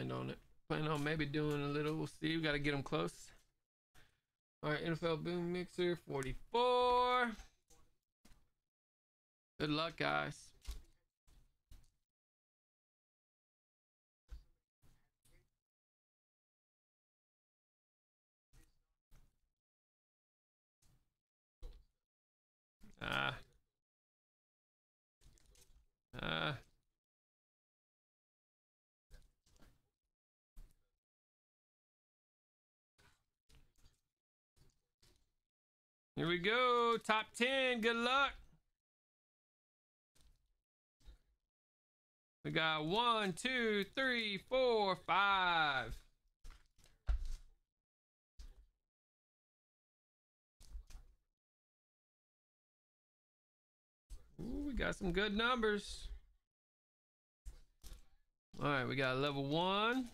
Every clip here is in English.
planned on it. Plan on maybe doing a little. We'll see. We got to get them close. All right, NFL Boom Mixer 44. Good luck, guys. Here we go. Top 10. Good luck. We got one, two, three, four, five. Ooh, we got some good numbers. All right, we got level one,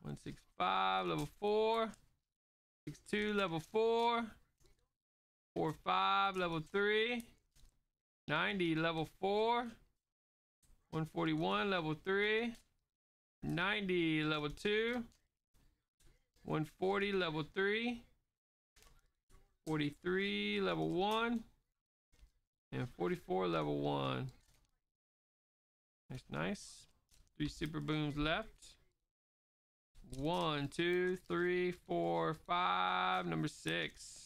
165, level four, 62, level four, four, five, level three, 90, level four, 141, level three, 90, level two, 140, level three, 43, level one, and 44 level one. That's nice. Three super booms left. One, two, three, four, five. Number six.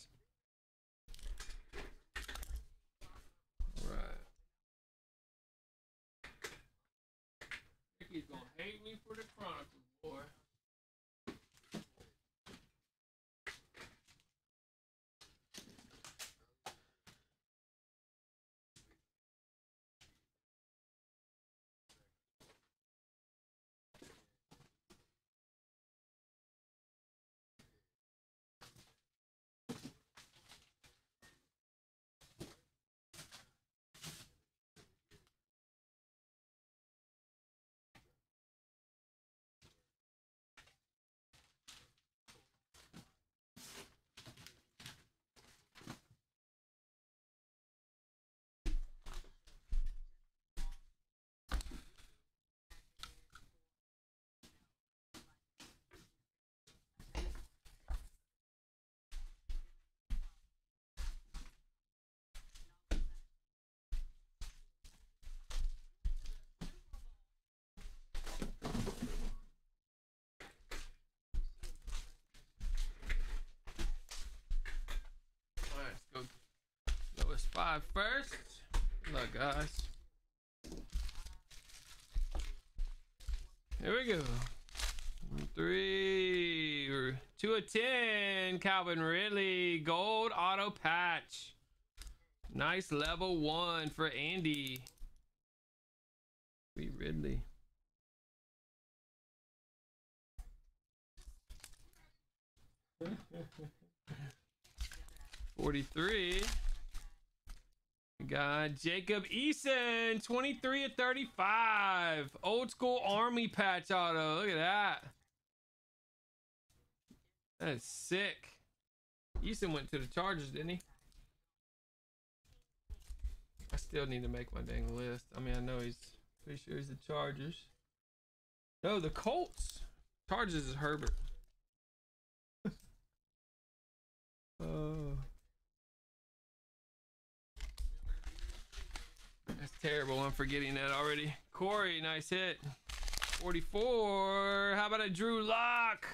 For the Chronicles, boy. All right, let's go. Lowest five first. Luck, guys. Here we go. Three, two of ten. Calvin Ridley, gold auto patch. Nice level one for Andy. Sweet Ridley. Forty-three. Got Jacob Eason, 23 of 35. Old school army patch auto. Look at that. That is sick. Eason went to the Chargers, didn't he? I still need to make my dang list. I mean, I know he's pretty sure he's the Chargers. No, the Colts. Chargers is Herbert. oh. That's terrible. I'm forgetting that already. Corey, nice hit. 44. How about a Drew Lock?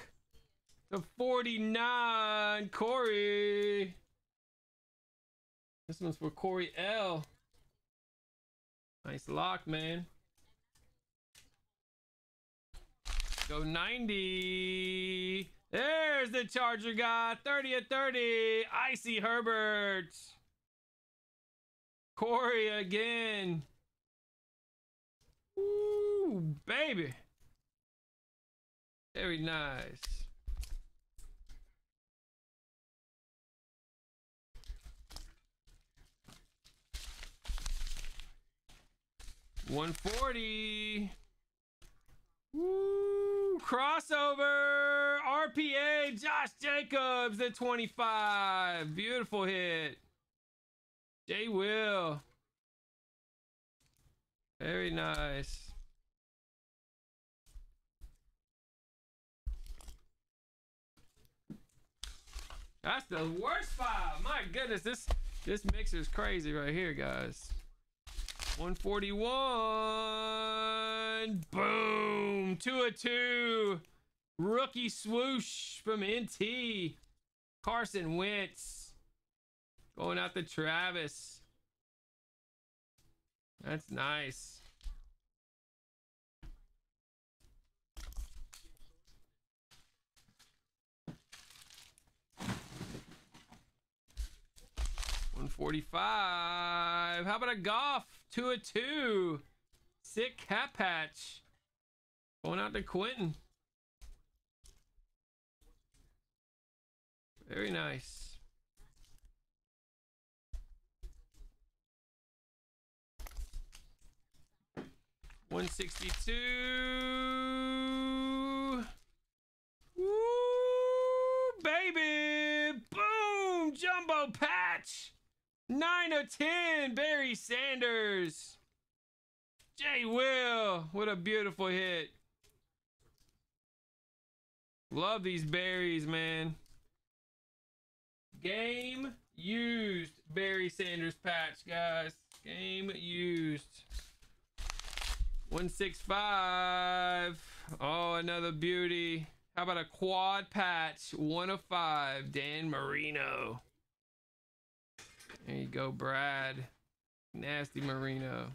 The 49. Corey. This one's for Corey L. Nice lock, man. Go 90. There's the Charger guy. 30 at 30. Icy Herbert. Corey again. Ooh, baby. Very nice. One forty. Woo! Crossover! RPA! Josh Jacobs at 25. Beautiful hit. They Will. Very nice. That's the worst file. My goodness, this this mixer is crazy right here, guys. 141. Boom. Two of two. Rookie swoosh from NT. Carson Wentz. Going out to Travis. That's nice. One forty-five. How about a golf? Two a two. Sick cat patch. Going out to Quentin. Very nice. One sixty-two. Woo, baby! Boom! Jumbo patch. Nine of ten. Barry Sanders. Jay Will. What a beautiful hit. Love these berries, man. Game used Barry Sanders patch, guys. Game used. 165. Oh, another beauty. How about a quad patch? One of five. Dan Marino. There you go, Brad. Nasty Marino.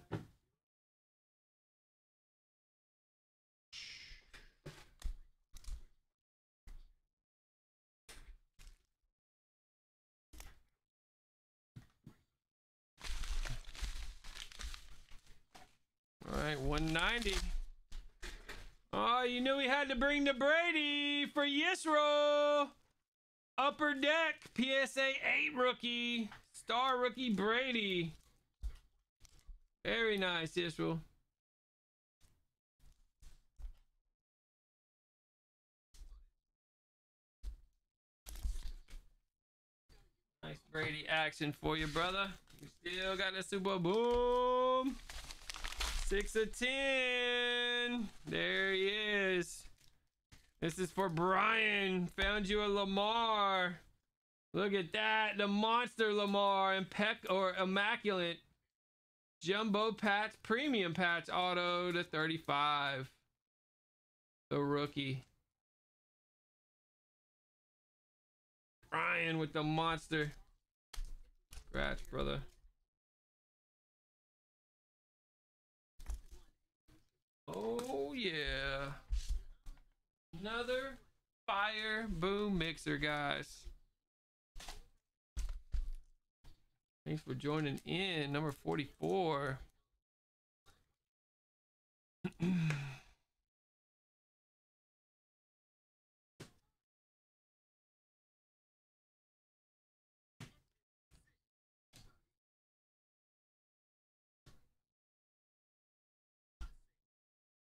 All right, 190. Oh, you knew we had to bring the Brady for Yisro. Upper deck, PSA 8 rookie, star rookie Brady. Very nice, Israel. Nice Brady action for you, brother. You still got the Super Boom. Six of ten. There he is. This is for Brian. Found you a Lamar. Look at that. The monster Lamar. Impec or immaculate. Jumbo patch. Premium patch auto to 35. The rookie. Brian with the monster. Congrats, brother. Oh, yeah. Another fire boom mixer, guys. Thanks for joining in. Number 44.